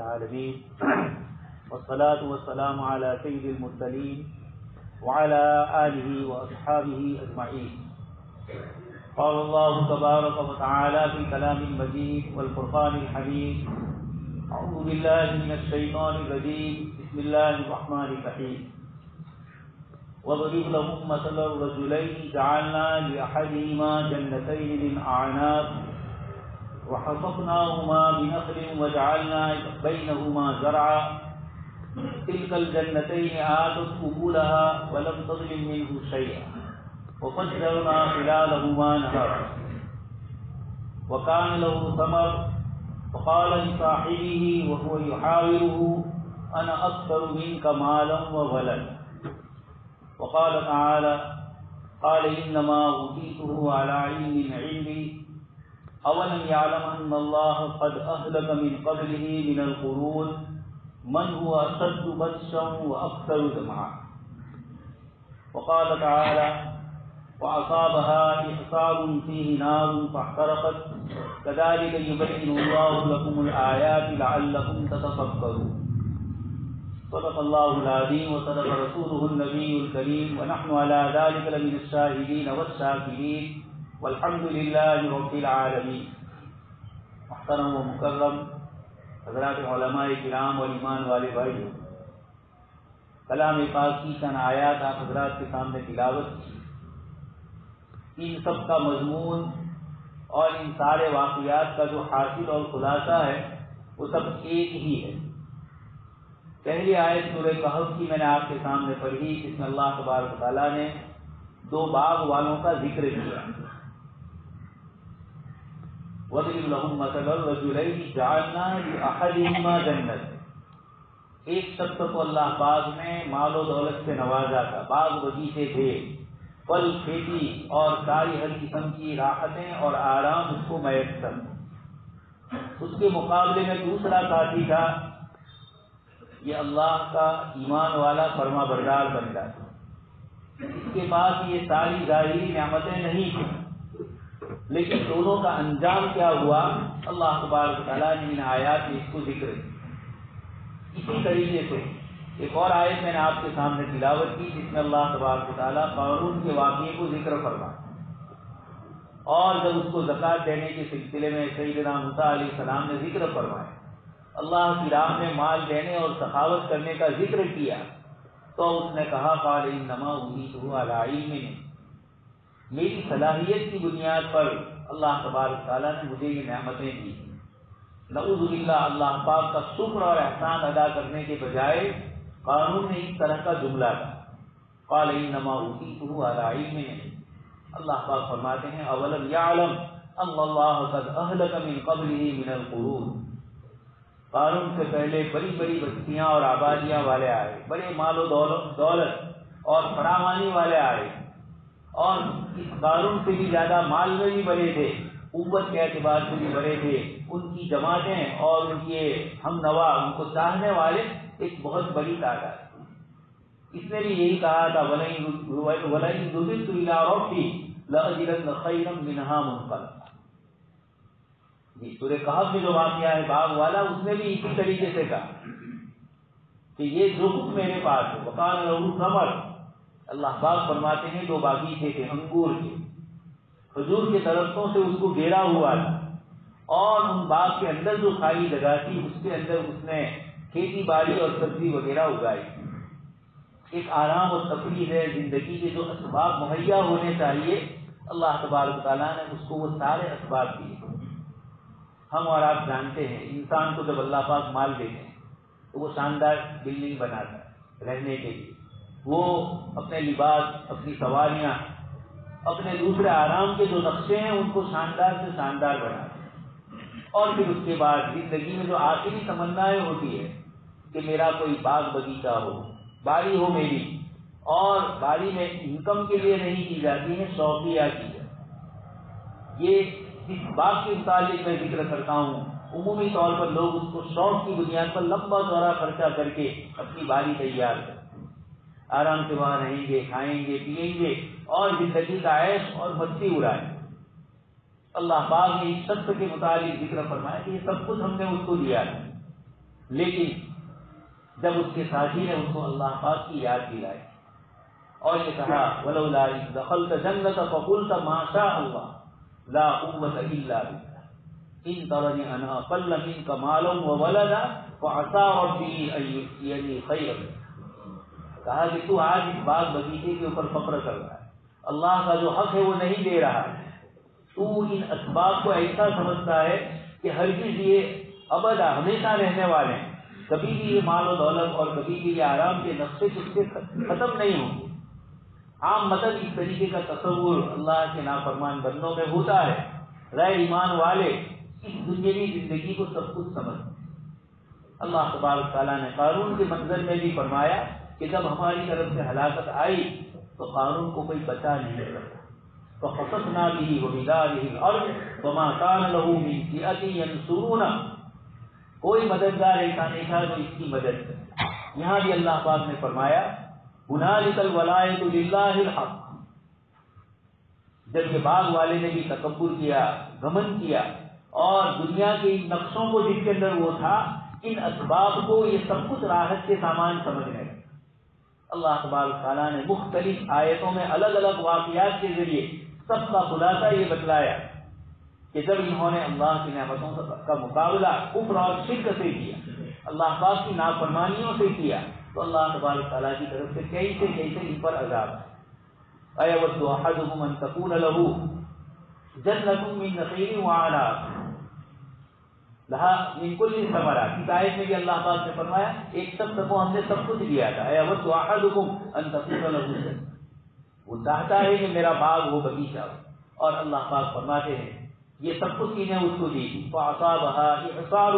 العالمين. والصلاة والسلام على سيد المرسلين وعلى آله وأصحابه أجمعين. قال الله تبارك وتعالى في كلام المجيد والفرقان الحميد أعوذ بالله من الشيطان الرجيم. بسم الله الرحمن الرحيم. وضرب لهم مثل الرجلين جعلنا لأحدهما جنتين من أعناب وحفظناهما بنخل وجعلنا بينهما زرعا. تلك الجنتين آتت أكلها ولم تظلم منه شيئا. وفجرنا خلالهما نهرا وكان له ثمر فقال لصاحبه وهو يحاوره أنا أكثر منك مالا وولدا. وقال تعالى قال إنما أوتيته على علم عندي أولم يعلم أن الله قد أهلك من قبله من القرون؟ من هو أشد بطشا وأكثر جمعا وقال تعالى وأصابها إحصاب فيه نار فاحترقت. كذلك يبين الله لكم الآيات لعلكم تتفكرون. صدق الله العظيم وصدق رسوله النبي الكريم. ونحن على ذلك لمن الشاهدين والشاكرين. والحمد لله رب العالمین محترم و مکرم حضرات علماء کرام اور ایمان والے بھائی کلام پاک کی چند آیات آپ حضرات کے سامنے تلاوت کی. ان سب کا مضمون اور ان سارے واقعات کا جو حاصل اور خلاصہ ہے، وہ سب ایک ہی ہے. پہلی آیت سورہ کہف کی میں نے آپ کے سامنے پڑھی، جس میں اللہ تبارک تعالیٰ نے دو باغ والوں کا ذکر کیا۔ وَضِرِبْ لَهُمْ مَثَلَ الرَّجُلَيْنِ جَعَلْنَا لِأَحَدِهِمَا جَنَّةً ایک شخص کو اللہ باغ میں مال و دولت سے نوازا تھا باغ بغیچے تھے۔ پھل، کھیتی اور ساری ہر قسم کی راحتیں اور آرام اس کو میسر اس کے مقابلے میں دوسرا ساتھی تھا۔ یہ اللہ کا ایمان والا فرما بردار بن جاتا اس کے پاس یہ ساری ظاہری نعمتیں نہیں تھیں۔ لیکن دونوں کا انجام کیا ہوا؟ اللہ تبارک تعالیٰ نے ان آیات میں اس کو ذکر اسی طریقے سے ایک اور آیت میں نے آپ کے سامنے تلاوت کی، جس میں اللہ تبارک تعالیٰ قانون کے واقعے کو ذکر فرما۔ اور جب اس کو زکوٰۃ دینے کے سلسلے میں سیدنا متا علیہ السلام نے ذکر فرمایا، اللہ کی راہ میں مال دینے اور سخاوت کرنے کا ذکر کیا، تو اس نے کہا، قال انما اوتیتہ علی علم۔ میری صلاحیت کی بنیاد پر اللہ تبارک تعالیٰ نے مجھے یہ نعمتیں دی۔ نعوذ باللہ اللہ پاک کا شکر اور احسان ادا کرنے کے بجائے قانون نے اس طرح کا جملہ تھا قال انما اوتیتہ علی علم اللہ پاک فرماتے ہیں، اولم یعلم ان اللہ قد اہلک من قبلہ من القرون۔ قانون سے پہلے بڑی بڑی بستیاں اور آبادیاں والے آئے، بڑے مال و دولت اور فراوانی والے آئے۔ اور اس قانون سے بھی زیادہ مال میں بھی بڑے تھے، قوت کے اعتبار سے بھی بڑے تھے۔ ان کی جماعتیں اور ان کے ہم نوا، ان کو چاہنے والے ایک بہت بڑی تعداد۔ اس نے بھی یہی کہا تھا جی سورہ کہف میں جو واقعہ ہے، باغ والا، اس نے بھی اسی طریقے سے کہا کہ یہ جو کچھ میرے پاس ہے بکان نمر اللہ باغ فرماتے ہیں دو باغیچے تھے انگور کے حضور کے درختوں سے اس کو گھیرا ہوا تھا۔ اور ان باغ کے اندر جو خالی جگہ تھی، اس کے اندر اس نے کھیتی باڑی اور سبزی وغیرہ اگائی۔ ایک آرام اور تفریح ہے زندگی کے جو اسباب مہیا ہونے چاہیے۔ اللہ تبارک تعالیٰ نے اس کو وہ سارے اسباب دیے۔ ہم اور آپ جانتے ہیں، انسان کو جب اللہ پاک مال دیتے ہیں، تو وہ شاندار بلڈنگ بناتا ہے رہنے کے لیے۔ وہ اپنے لباس، اپنی سواریاں، اپنے دوسرے آرام کے جو نقشے ہیں، ان کو شاندار سے شاندار بناتے ہیں۔ اور پھر اس کے بعد زندگی میں جو آخری تمنائیں ہوتی ہے کہ میرا کوئی باغ باغیچہ ہو باری ہو میری، اور باری میں انکم کے لیے نہیں کی جاتی ہے شوقیہ کی جاتی یہ اس باغ کے متعلق میں ذکر کرتا ہوں۔ عمومی طور پر لوگ اس کو شوق کی بنیاد پر لمبا چورا خرچہ کر کے اپنی باری تیار کرتے آرام سے وہاں رہیں گے، کھائیں گے، پیئیں گے، اور زندگی کا عیش اور مستی اڑائیں۔ اللہ پاک نے اس شخص کے متعلق ذکر فرمایا کہ یہ سب کچھ ہم نے اس کو دیا ہے۔ لیکن جب اس کے ساتھی نے اس کو اللہ پاک کی یاد دلائی اور یہ کہا، ولولا دخلت جنت فقلت ما شاء الله لا قوت الا بالله۔ ان ترني انا اقل منك مالا وولدا فعسى ربي ان يؤتيني خيرا کہا کہ تو آج اس باغ بگیچے کے اوپر فخر کر رہا ہے۔ اللہ کا جو حق ہے وہ نہیں دے رہا ہے۔ تو ان اسباب کو ایسا سمجھتا ہے کہ ہر چیز یہ ابدا ہمیشہ رہنے والے ہیں۔ کبھی بھی یہ مال و دولت اور کبھی بھی یہ آرام کے نقشے سے ختم نہیں ہوں۔ گے عام مدد اس طریقے کا تصور اللہ کے نافرمان بندوں میں ہوتا ہے۔ غیر ایمان والے اس دنیاوی زندگی کو سب کچھ سمجھ اللہ تبارک تعالیٰ نے قانون کے منظر میں بھی فرمایا کہ جب ہماری طرف سے ہلاکت آئی تو قانون کو کوئی بچا نہیں سکتا۔ تو خصت نہ بھی وہ بھی اور وما کان لہو کوئی مددگار ایسا نہیں تھا جو اس کی مدد کرے۔ یہاں بھی اللہ پاک نے فرمایا ہنالک الولایت للہ الحق۔ جب باغ والے نے بھی تکبر کیا، گمن کیا، اور دنیا کے ان نقشوں کو جن کے اندر وہ تھا، ان اسباب کو یہ سب کچھ راحت کے سامان سمجھنے لگے اللہ تبارک تعالیٰ نے مختلف آیتوں میں الگ الگ واقعات کے ذریعے سب کا خلاصہ یہ بتلایا کہ جب انہوں نے اللہ کی نعمتوں کا مقابلہ کفر اور شرک سے کیا، اللہ پاک کی نافرمانیوں سے کیا، تو اللہ تبارک تعالیٰ کی طرف سے کیسے کیسے ان پر عذاب؟ ہے اے ود احدهم ان تكون له جنة من نخيل وعناب لها من كل ثمرات۔ اس آیت میں بھی اللہ پاک نے فرمایا، ایک شخص کو ہم نے سب کچھ دیا تھا۔ اے ود احدهم ان تكون له وہ چاہتا ہے کہ میرا باغ ہو، بگیچہ ہو۔ اور اللہ پاک فرماتے ہیں، یہ سب کچھ چیزیں اس کو دی۔ تھی فاصابها اعصار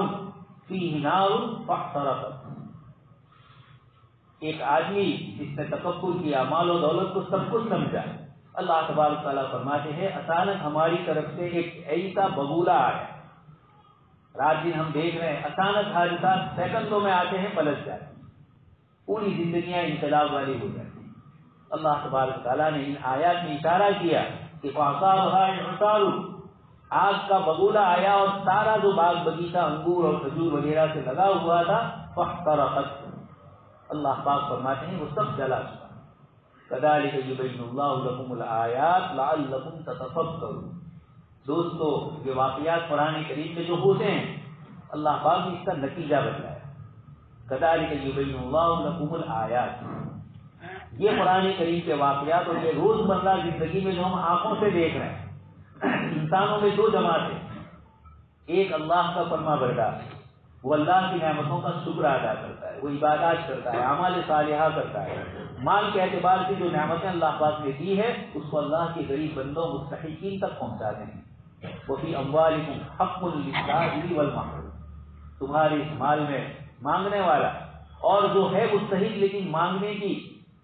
فيه نار فاحترقت۔ ایک آدمی جس نے تکبر کیا، مال و دولت کو سب کچھ سمجھا۔ اللہ تبارک تعالیٰ فرماتے ہیں، اچانک ہماری طرف سے ایک ایسا ببولا آیا۔ رات دن ہم دیکھ رہے ہیں، اچانک حادثہ سیکنڈوں میں آتے ہیں، پلٹ جاتے ہیں۔ پوری زندگیاں انقلاب والی ہو جاتی ہیں۔ اللہ تبارک تعالیٰ نے ان آیات میں اشارہ کیا کہ آگ کا بگولا آیا اور سارا جو باغ باغیچہ انگور اور کھجور وغیرہ سے لگا ہوا تھا فخر اللہ پاک فرماتے ہیں، وہ سب جلا چکا۔ کدالک یبین اللہ لکم الآیات لعلکم تتفکرون۔ دوستو یہ واقعات قرآن کریم میں جو ہوتے ہیں، اللہ پاک نے اس کا نتیجہ بتلایا۔ کدالک یبین اللہ لکم الآیات۔ یہ قرآن کریم کے واقعات اور یہ روز مرہ زندگی میں جو ہم آنکھوں سے دیکھ رہے ہیں، انسانوں میں دو جماعتیں ایک اللہ کا فرما بردار وہ اللہ کی نعمتوں کا شکر ادا کرتا ہے، وہ عبادات کرتا ہے، اعمال صالحہ کرتا ہے۔ مال کے اعتبار سے جو نعمتیں اللہ پاک نے دی ہے اس کو اللہ کے غریب بندوں، مستحقین تک پہنچا دیں وہ بھی اموال حق والمحروم. تمہارے اس مال میں مانگنے والا اور جو ہے مستحق لیکن مانگنے کی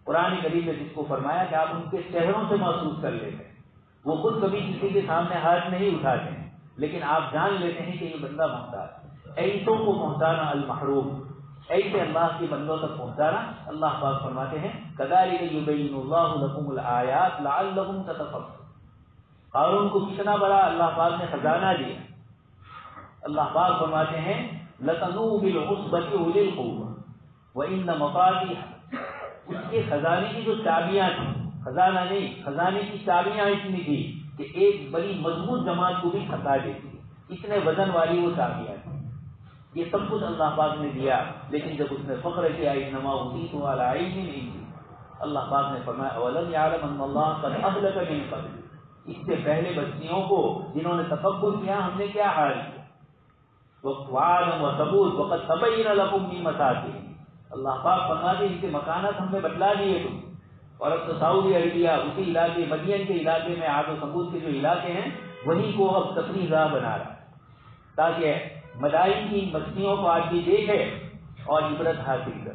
قرآن قریب نے جس کو فرمایا کہ آپ ان کے چہروں سے محسوس کر لیتے ہیں۔ وہ خود کبھی کسی کے سامنے ہاتھ نہیں اٹھاتے ہیں، لیکن آپ جان لیتے ہیں کہ یہ بندہ محتاج ہے۔ ایسوں کو پہنچانا المحروم، ایسے اللہ کے بندوں تک پہنچانا اللہ پاک فرماتے ہیں کداری یبین اللہ لکم الآیات لعلکم تتفکرون. قارون کو کتنا بڑا اللہ پاک نے خزانہ دیا۔ اللہ پاک فرماتے ہیں لتنو بالعصبت اولی القوہ وان مفاتیح اس کے خزانے کی جو چابیاں تھیں، خزانہ نہیں، خزانے کی چابیاں اتنی تھی کہ ایک بڑی مضبوط جماعت کو بھی تھکا دیتی اتنے وزن والی وہ چابیاں تھیں۔ یہ سب کچھ اللہ پاک نے دیا، لیکن جب اس نے فخر کیا نما ہوتی تو والا آئی ہی نہیں دی اللہ پاک نے فرمایا اولم یعلم ان اللہ قد اهلك من قبل اس سے پہلے بچیوں کو جنہوں نے تکبر کیا، ہم نے کیا حال کیا؟ وقت و ثبوت، وقت تبین لکم من مساکن۔ اللہ پاک فرما فرماتے ان کے مکانات ہم نے بتلا دیے تم۔ اور اب تو سعودی عربیہ، اسی علاقے، مدین کے علاقے میں آگ و ثبوت کے جو علاقے ہیں، وہیں کو اب تفریح راہ بنا رہا ہے۔ تاکہ مدائن کی بستیوں کو آدمی دیکھے اور عبرت حاصل کر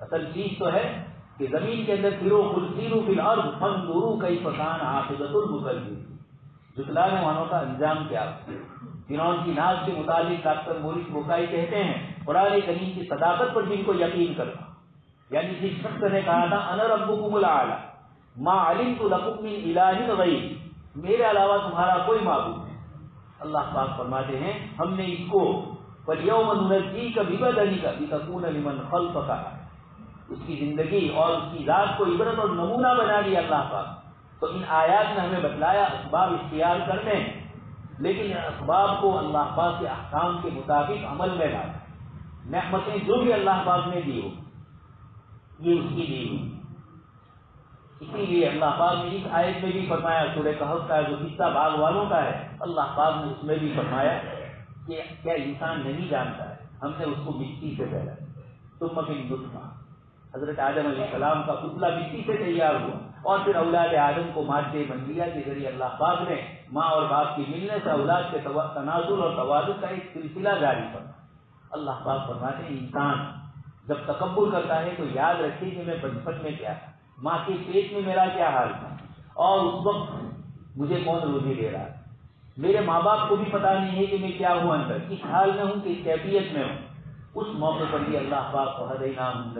اصل چیز تو ہے کہ زمین کے اندر پھرو خل سیرو فل اور فن دورو کئی پسان حافظت المسل جتلانے والوں کا انجام کیا۔ جنہوں کی ناز کے متعلق ڈاکٹر مورس بوکائی کہتے ہیں، قرآن کریم کی صداقت پر جن کو یقین کرنا۔ یعنی جس شخص نے کہا تھا انر ابو ما علم تو لکم من الہ غیر میرے علاوہ تمہارا کوئی معبود اللہ پاک فرماتے ہیں، ہم نے اس کو ننجی کا بگڑ علی کا بکون لمن خلف کا اس کی زندگی اور اس کی ذات کو عبرت اور نمونہ بنا دیا اللہ پاک۔ تو ان آیات نے ہمیں بتلایا اسباب اختیار کرنے، لیکن اسباب کو اللہ پاک کے احکام کے مطابق عمل میں لایا۔ نعمتیں جو بھی اللہ پاک نے دی ہو، یہ اس کی دی ہوئی اسی لیے اللہ پاک نے اس آیت میں بھی فرمایا، سورہ کہف کا جو حصہ باغ والوں کا ہے، اللہ پاک نے اس میں بھی فرمایا کہ کیا انسان نہیں جانتا ہے، ہم نے اس کو مٹی سے پہلا تم ابھی لطفہ حضرت آدم علیہ السلام کا پتلا مٹی سے تیار ہوا اور پھر اولاد آدم کو مادے بندیا کے ذریعے اللہ پاک نے ماں اور باپ کی ملنے سے اولاد کے تناظر اور توازن کا ایک سلسلہ جاری کرنا اللہ پاک فرماتے ہیں، انسان جب تکبر کرتا ہے تو یاد رکھے کہ میں بچپن میں کیا ماں کے پیٹ میں میرا کیا حال تھا اور اس وقت مجھے کون روزی دے رہا میرے ماں باپ کو بھی پتا نہیں ہے کہ میں کیا ہوں اندر، کس حال میں ہوں، کس کیفیت میں ہوں۔ اس موقع پر بھی اللہ پاک کو حد نام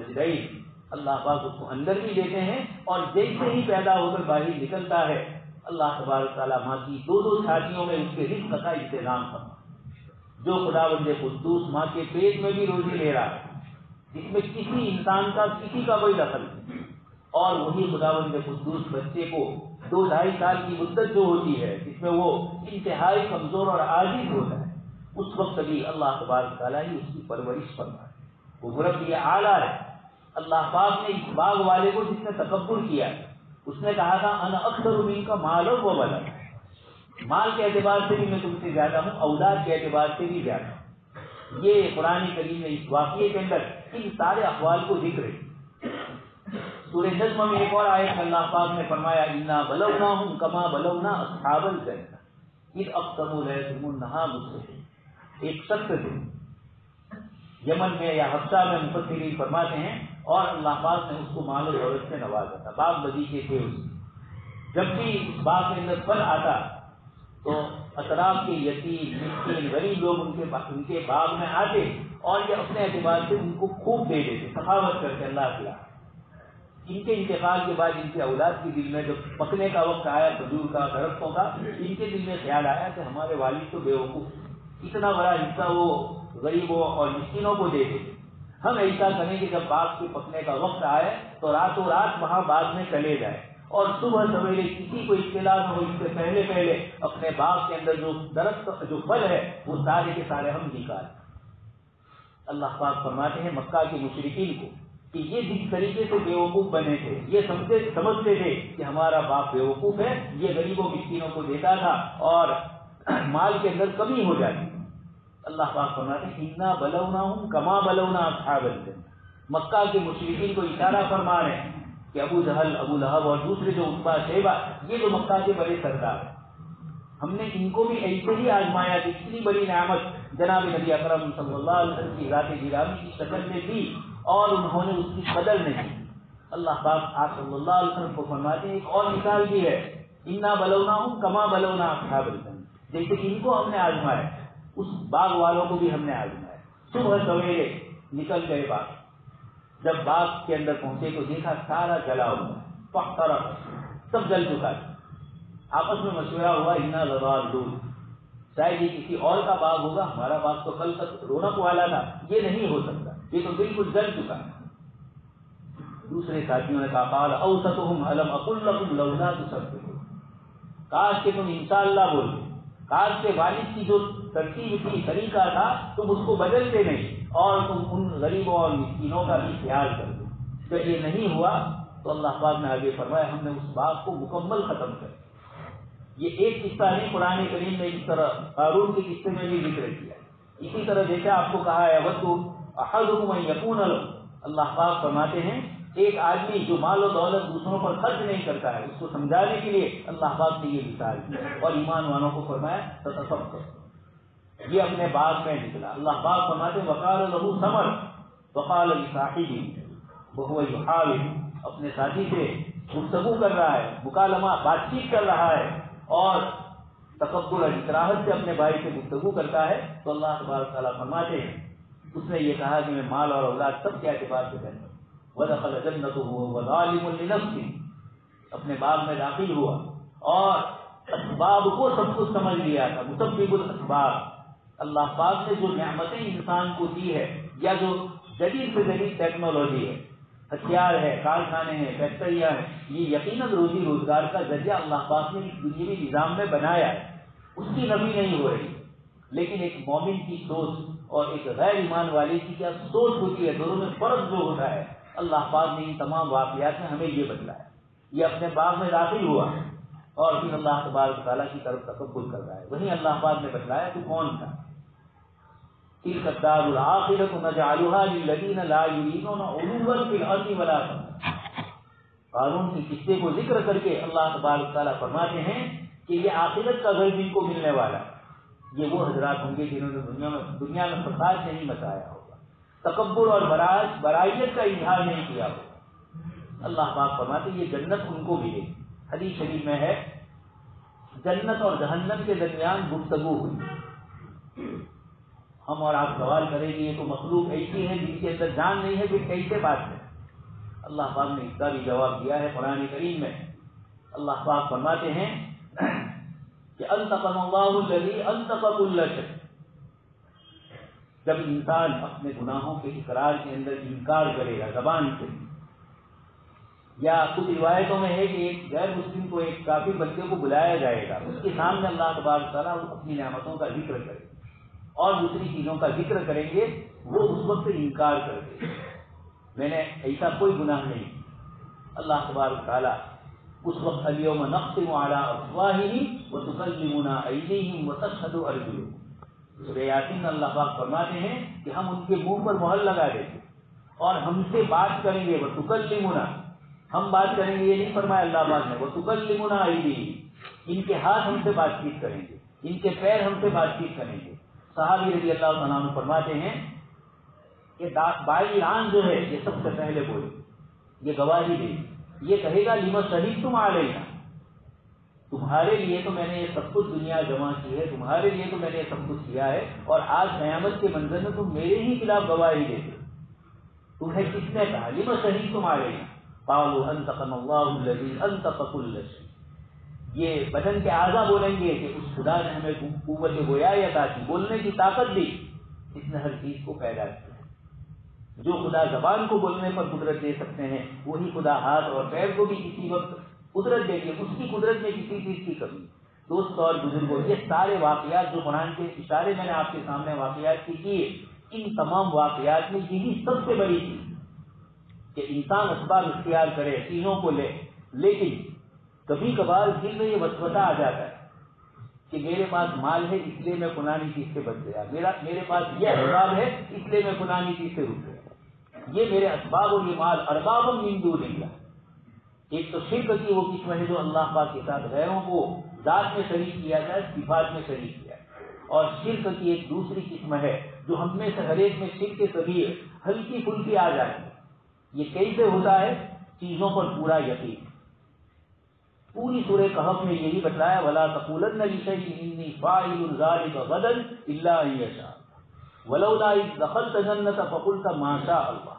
اللہ پاک اس کو اندر بھی دیتے ہیں اور جیسے ہی پیدا ہو کر باہر نکلتا ہے، اللہ تبارک تعالیٰ ماں کی دو دو چھاتیوں میں اس کے رزق کا انتظام کرنا جو خدا بند قدوس ماں کے پیٹ میں بھی روزی لے رہا ہے جس میں کسی انسان کا، کسی کا کوئی دخل نہیں۔ اور وہی خدا بند قدوس بچے کو دو ڈھائی سال کی مدت جو ہوتی ہے، جس میں وہ انتہائی کمزور اور عاجز ہوتا ہے، اس وقت بھی اللہ تبارک تعالیٰ ہی اس کی پرورش کرتا ہے۔ وہ غرب یہ اعلیٰ ہے۔ اللہ پاک نے اس باغ والے کو جس نے تکبر کیا، اس نے کہا تھا ان اکثر امین کا مالک و بلک مال کے اعتبار سے بھی میں تم سے زیادہ ہوں، اولاد کے اعتبار سے بھی زیادہ ہوں۔ یہ قرآن کریم میں اس واقعے کے اندر ان سارے اخبار کو ذکر ہے۔ سورہ نظم میں ایک اور آئے اللہ پاک نے فرمایا، انا بلونا ہوں کما بلونا اصحابل کرنا ان اختم نہا مجھ ایک سخت دن یمن میں یا ہفتہ میں مفسرین فرماتے ہیں اور اللہ پاک نے اس کو مال و دولت سے نوازا تھا باغ بگیچے تھے اس جب بھی اس باغ کے اندر پھل آتا تو اطراف کے یتیم، مسکین، غریب لوگ ان کے ان کے باغ میں آتے اور یہ اپنے اعتبار سے ان کو خوب دے دیتے، سخاوت کر کے اللہ کیا ان کے انتقال کے بعد ان کے اولاد کے دل میں جب پکنے کا وقت آیا، کھجور کا درختوں کا، ان کے دل میں خیال آیا کہ ہمارے والد تو بے وقوف، اتنا بڑا حصہ وہ غریبوں اور مسکینوں کو دے دیتے۔ ہم ایسا کریں کہ جب باغ کے پکنے کا وقت آئے تو راتوں رات وہاں باغ میں چلے جائے اور صبح سویرے کسی کو اطلاع نہ ہو، اس سے پہلے پہلے اپنے باغ کے اندر جو درخت، جو پھل ہے، وہ سارے کے سارے ہم نکال اللہ پاک فرماتے ہیں، مکہ کے مشرقین کو کہ یہ جس طریقے سے بیوقوف بنے تھے، یہ سمجھتے سمجھتے تھے کہ ہمارا باپ بیوقوف ہے، یہ غریبوں، مسکینوں کو دیتا تھا اور مال کے اندر کمی ہو جاتی۔ اللہ پاک فرماتے ہیں بلونا ہوں کما بلونا تھا مکہ کے مشرقین کو اشارہ فرما رہے ہیں کہ ابو جہل، ابو لہب اور دوسرے جو اتبا شیبا یہ جو مکہ کے بڑے سردار ہیں۔ ہم نے ان کو بھی ایسے ہی آزمایا اتنی بڑی نعمت جناب نبی اکرم صلی اللہ علیہ وسلم کی ذات گرامی کی شکل میں دی اور انہوں نے اس کی قدر نہیں اللہ پاک آپ صلی اللہ علیہ وسلم کو فرماتے ہیں، ایک اور مثال بھی ہے، انا بلونا ہوں کما بلونا جیسے کہ ان کو ہم نے آزمایا۔ اس باغ والوں کو بھی ہم نے آزمایا صبح سویرے نکل گئے باغ۔ جب باغ کے اندر پہنچے تو دیکھا سارا جلا ہوا پختر سب جل چکا آپس میں مشورہ ہوا اتنا زبان دور شاید یہ کسی اور کا باغ ہوگا، ہمارا باغ تو کل تک رونق والا تھا۔ یہ نہیں ہو سکتا۔ یہ تو بالکل جل چکا ہے۔ دوسرے ساتھیوں نے کہا، قال اوسطهم علم اقول لكم لولا تصدقون کاش کہ تم انشاءاللہ بول کاش کے والد کی جو ترتیب تھی، طریقہ تھا، تم اس کو بدلتے نہیں اور تم ان غریبوں اور مسکینوں کا بھی خیال کر دو جب یہ نہیں ہوا تو اللہ پاک نے آگے فرمایا، ہم نے اس بات کو مکمل ختم کر یہ ایک قصہ نہیں، قرآن کریم نے اس طرح قارون کے قصے میں بھی ذکر کیا۔ اسی طرح جیسا آپ کو کہا ہے احدكم یقون اللہ پاک فرماتے ہیں ایک آدمی جو مال و دولت دوسروں پر خرچ نہیں کرتا ہے، اس کو سمجھانے کے لیے اللہ پاک نے یہ مثال کی اور ایمان والوں کو فرمایا تصفق یہ اپنے باغ میں نکلا۔ اللہ باغ فرماتے وقال لہو سمر وقال صاحبی بہو یحاول اپنے ساتھی سے گفتگو کر رہا ہے، مکالمہ، بات چیت کر رہا ہے اور تکبر اطراحت سے اپنے بھائی سے گفتگو کرتا ہے۔ تو اللہ تبارک تعالیٰ فرماتے ہیں، اس نے یہ کہا کہ میں مال اور اولاد سب کے اعتبار سے بہتر ودخل جنت ہوا وظالم لنفسی اپنے باغ میں داخل ہوا اور اسباب کو سب کچھ سمجھ لیا تھا مسبب الاسباب۔ اللہ پاک نے جو نعمتیں انسان کو دی ہے، یا جو جدید سے جدید ٹیکنالوجی ہے، ہتھیار ہے، کارخانے ہیں، فیکٹریاں ہیں، یہ یقیناً روزی روزگار کا ذریعہ اللہ پاک نے دنیوی نظام میں بنایا ہے۔ اس کی نبی نہیں ہو رہی لیکن ایک مومن کی سوچ اور ایک غیر ایمان والے کی کیا سوچ ہوتی ہے، دونوں میں فرق جو ہوتا ہے۔ اللہ پاک نے ان تمام واقعات میں ہمیں یہ بتلایا یہ اپنے باغ میں داخل ہوا ہے اور پھر اللہ تبارک تعالیٰ کی طرف تقبل کر رہا ہے۔ وہیں اللہ پاک نے بتلایا تو کون تھا؟ قانون کی قصے کو ذکر کر کے اللہ تبارک تعالیٰ فرماتے ہیں کہ یہ آخرت کا گھر جن کو ملنے والا یہ وہ حضرات ہوں گے جنہوں نے دنیا میں دنیا میں فساد نہیں مچایا ہوگا۔ تکبر اور براج برائیت کا اظہار نہیں کیا ہوگا اللہ پاک فرماتے یہ جنت ان کو ملے حدیث شریف میں ہے، جنت اور جہنم کے درمیان گفتگو ہوئی۔ ہم اور آپ سوال کریں گے، یہ تو مخلوق ایسی ہے جن کے اندر جان نہیں ہے پھر کیسے بات ہے اللہ پاک نے اس کا بھی جواب دیا ہے قرآن کریم میں۔ اللہ پاک فرماتے ہیں کہ التقم اللہ الذی التق کل جب انسان اپنے گناہوں کے اقرار کے اندر انکار کرے گا زبان سے۔ یا کچھ روایتوں میں ہے کہ ایک غیر مسلم کو ایک کافی بچے کو بلایا جائے گا۔ اس کے سامنے اللہ تبارک تعالیٰ اپنی نعمتوں کا ذکر کرے۔ اور دوسری چیزوں کا ذکر کریں گے، وہ اس وقت انکار کر دے۔ میں نے ایسا کوئی گناہ نہیں۔ اللہ تبارک تعالیٰ اس وقت اليوم نختم على افواههم وتكلمنا ايديهم وتشهد ارجلهم سورہ یاسین اللہ پاک فرماتے ہیں کہ ہم ان کے منہ پر مہر لگا دیں گے اور ہم سے بات کریں گے وہ تکلمنا ہم بات کریں گے، یہ نہیں فرمایا اللہ پاک نے وہ تکلمنا ایدیہم ان کے ہاتھ ہم سے بات چیت کریں گے، ان کے پیر ہم سے بات چیت کریں گے۔ صحابی رضی اللہ عنہ فرماتے ہیں کہ بائی لان جو ہے، یہ سب سے پہلے بولے، یہ گواہی دے۔ یہ کہے گا لیمت شہید تم آ رہی تمہارے لیے تو میں نے یہ سب کچھ دنیا جمع کی ہے، تمہارے لیے تو میں نے یہ سب کچھ کیا ہے، اور آج قیامت کے منظر میں تم میرے ہی خلاف گواہی دیتے تمہیں کس نے کہا؟ لیمت شہید تم آ رہی پالو انتقم اللہ انتقف یہ بدن کے اعضا بولیں گے کہ اس خدا نے ہمیں قوت گویا عطا کی۔ بولنے کی طاقت دی۔ اس نے ہر چیز کو پیدا کیا۔ جو خدا زبان کو بولنے پر قدرت دے سکتے ہیں، وہی خدا ہاتھ اور پیر کو بھی کسی وقت قدرت دے گی اس کی قدرت میں کسی چیز کی کمی۔ دوست اور بزرگوں، یہ سارے واقعات جو قرآن کے اشارے میں نے آپ کے سامنے واقعات کی کیے ان تمام واقعات میں یہی سب سے بڑی چیز کہ انسان اسباب اختیار کرے چیزوں کو لے۔ لیکن کبھی کبھار دل میں یہ وسوسہ آ جاتا ہے کہ میرے پاس مال ہے، اس لیے میں قرآن چیز سے بچ گیا۔ میرا، میرے پاس یہ اسباب ہے، اس لیے میں قرآن چیز سے رک گیا۔ یہ میرے اسباب اور یہ مال ارباب مندو نہیں ایک تو شرک کی وہ قسم ہے جو اللہ پاک کے ساتھ غیروں کو ذات میں شریک کیا جائے، صفات میں شریک کیا جائے۔ اور شرک کی ایک دوسری قسم ہے جو ہم میں سے ہر ایک میں شرک کے سبھی ہلکی پھلکی آ جائے۔ یہ کیسے ہوتا ہے؟ چیزوں پر پورا یقین۔ پوری سورہ کہف میں یہی بتلایا، ولا تقول بدل اللہ ولولا دخل تجنت فقلت ما شاء اللہ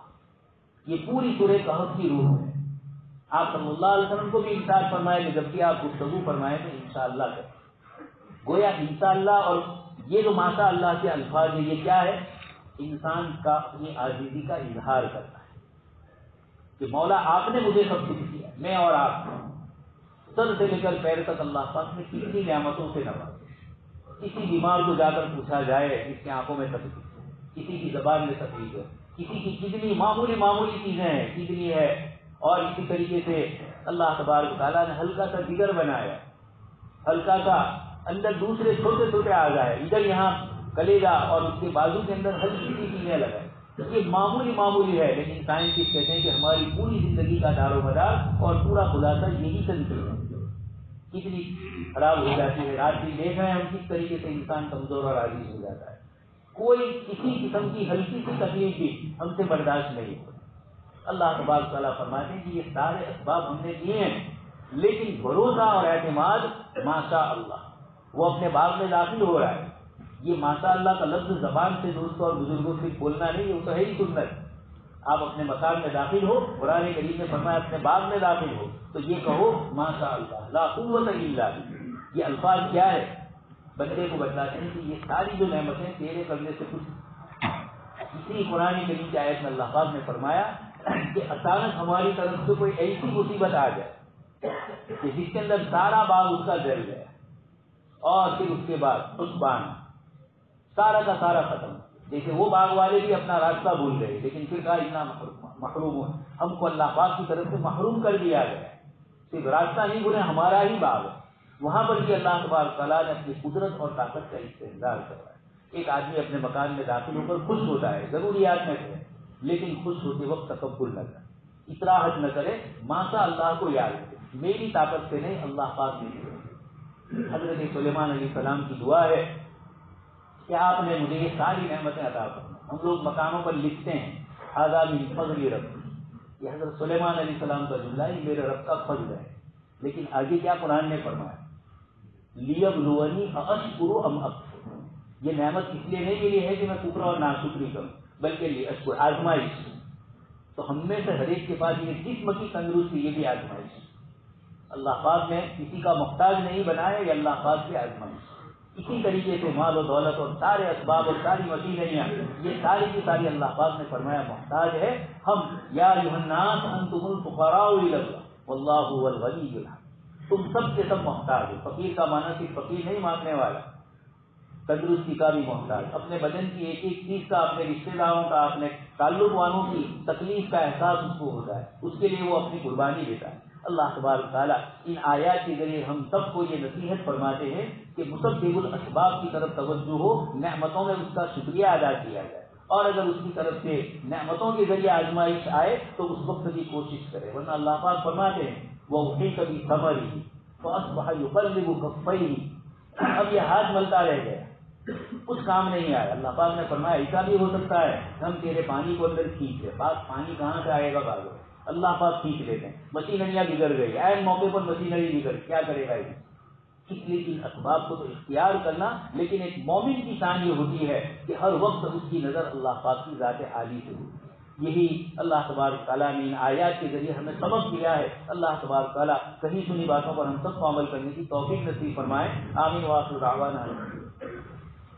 یہ پوری سورہ کہف کی روح ہے۔ آپ صلی اللہ علیہ وسلم کو بھی انصاف فرمائے کہ جبکہ آپ گفتگو فرمائے تو انشاءاللہ کریں۔ گویا انشاءاللہ اور یہ جو ماشاء اللہ کے الفاظ ہے یہ کیا ہے؟ انسان کا اپنی آزادی کا اظہار کرنا ہے۔ کہ مولا، آپ نے مجھے سب کچھ کیا، میں اور آپ۔ سر سے لے کر پیر تک اللہ پاک نے کتنی نعمتوں سے نوازا۔ کسی بیمار کو جا کر پوچھا جائے جس کی آنکھوں میں تکلیف کسی کی زبان میں تکلیف ہے کسی کی کتنی معمولی معمولی چیزیں ہیں، کتنی ہے؟ اور اسی طریقے سے اللہ تبارک تعالیٰ نے ہلکا سا جگر بنایا۔ ہلکا سا اندر دوسرے چھوٹے چھوٹے آ جائے ادھر یہاں کلے گا اور اس کے بازو کے اندر ہلکی سی چیزیں لگائے۔ یہ معمولی معمولی ہے، لیکن سائنٹسٹ کہتے ہیں کہ ہماری پوری زندگی کا دار و مدار اور پورا خلاصہ یہی سے نکل کتنی خراب ہو جاتی ہے۔ آج بھی دیکھ رہے ہیں ہم کس طریقے سے انسان کمزور اور عاجز ہو جاتا ہے۔ کوئی کسی قسم کی ہلکی سی تکلیف بھی ہم سے برداشت نہیں ہوتی۔ اللہ تبارک تعالیٰ فرماتے ہیں کہ یہ سارے اسباب ہم نے دیے ہیں، لیکن بھروسہ اور اعتماد ماشاء اللہ وہ اپنے باغ میں داخل ہو رہا ہے۔ یہ ماشاء اللہ کا لفظ زبان سے دوستوں اور بزرگوں سے بولنا نہیں وہ تو ہے ہی سنت۔ آپ اپنے مکان میں داخل ہو، قرآن کریم میں فرمایا اپنے باغ میں داخل ہو، تو یہ کہو ماشاء اللہ لا قوت الا یہ الفاظ کیا ہے؟ بندے کو بتلاتے ہیں کہ یہ ساری جو نعمتیں تیرے کرنے سے کچھ۔ اسی قرآن کریم کی آیت میں اللہ پاک نے فرمایا کہ اچانک ہماری طرف سے کوئی ایسی مصیبت آ جائے کہ جس کے اندر سارا باغ اس کا جل گیا اور پھر اس کے بعد اس بان سارا کا سارا ختم۔ جیسے وہ باغ والے بھی اپنا راستہ بھول گئے، لیکن پھر کہا اتنا محروم ہو ہم کو اللہ پاک کی طرف سے محروم کر دیا گیا۔ صرف راستہ نہیں بولے ہمارا ہی باغ ہے۔ وہاں پر بھی اللہ تبارک تعالیٰ نے اپنی قدرت اور طاقت کا استحصال کروایا ایک آدمی اپنے مکان میں داخل ہو کر خوش ہوتا ہے، ضروریات میں سے لیکن خوش ہوتے وقت تکبر نہ کرے اطراحت نہ کرے ماسا اللہ کو یاد میری طاقت سے نہیں، اللہ پاک نے حضرت سلیمان علیہ السلام کی دعا ہے کہ آپ نے مجھے یہ ساری نعمتیں عطا کرنا ہم لوگ مکانوں پر لکھتے ہیں آزادی فضل رب یہ حضرت سلیمان علیہ السلام کا جملہ ہی میرے رب کا فضل ہے۔ لیکن آگے کیا قرآن نے فرمایا؟ لیب لونی اشکرو ام اکفر. یہ نعمت اس لیے نہیں ملی ہے کہ میں کپرا اور ناشکری کروں۔ بلکہ یہ اشکر آزمائش تو ہم میں سے ہر ایک کے پاس یہ جسم کی تندرستی یہ بھی آزمائش اللہ پاک نے کسی کا محتاج نہیں بنایا، یہ اللہ پاک کی آزمائش اسی طریقے سے مال و دولت اور سارے اسباب اور ساری مشینریاں یہ ساری کی ساری اللہ پاک نے فرمایا محتاج ہے۔ ہم، یا انتم الفقراء اللہ واللہ هو الغنی الحمید تم سب کے سب محتاج ہو فقیر کا معنی صرف فقیر نہیں ماننے والا۔ تندرستی کا بھی محتاج اپنے بدن کی ایک ایک چیز کا اپنے رشتے داروں کا، اپنے تعلق والوں کی تکلیف کا احساس اس کو ہوتا ہے۔ اس کے لیے وہ اپنی قربانی دیتا ہے۔ اللہ تبارک تعالیٰ ان آیات کے ذریعے ہم سب کو یہ نصیحت فرماتے ہیں کہ مسبب الاسباب کی طرف توجہ ہو، نعمتوں میں اس کا شکریہ ادا کیا جائے۔ اور اگر اس کی طرف سے نعمتوں کے ذریعے آزمائش آئے تو اس وقت کی کوشش کرے۔ ورنہ اللہ پاک فرماتے ہیں وہ وہی کبھی خبر ہی ہی اب یہ ہاتھ ملتا رہ گیا۔ کچھ کام نہیں آیا۔ اللہ پاک نے فرمایا ایسا بھی ہو سکتا ہے ہم تیرے پانی کو اندر کھینچ پاک پانی کہاں سے آئے گا باغ اللہ پاک کھینچ لیتے ہیں۔ مشینریاں بگڑ گئی۔ این موقع پر مشینری بگڑ۔ کیا کرے گا اس لیے ان اسباب کو تو اختیار کرنا لیکن ایک مومن کی شان یہ ہوتی ہے کہ ہر وقت اس کی نظر اللہ پاک کی ذات عالی سے ہو یہی اللہ تبارک تعالیٰ نے ان آیات کے ذریعے ہمیں سبق دیا ہے۔ اللہ تبارک تعالیٰ کہیں سنی باتوں پر ہم سب کو عمل کرنے کی توفیق نصیب فرمائے۔ آمین۔ واسط Oh,